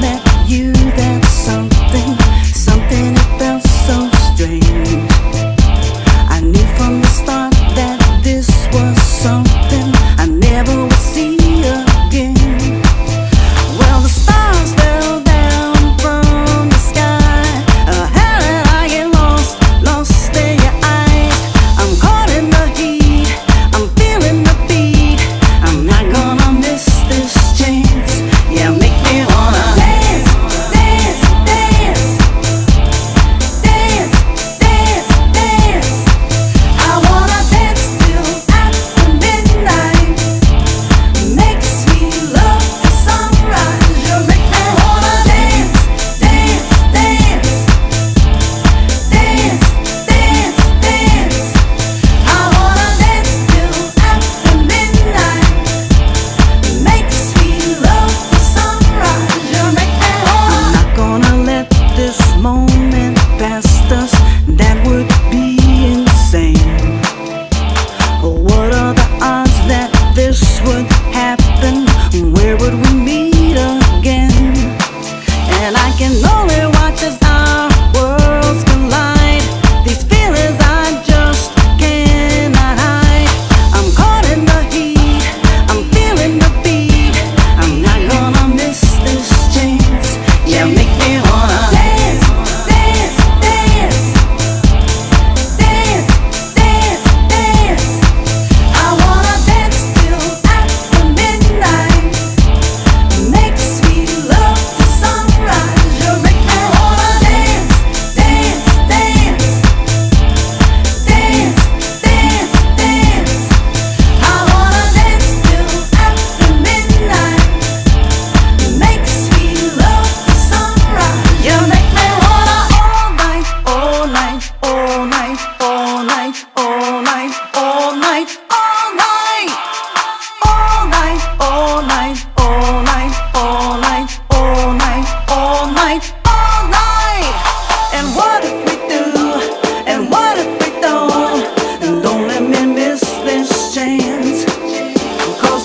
met you that something.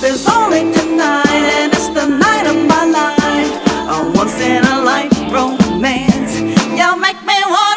There's only tonight and it's the night of my life. A once in a life romance. You make me want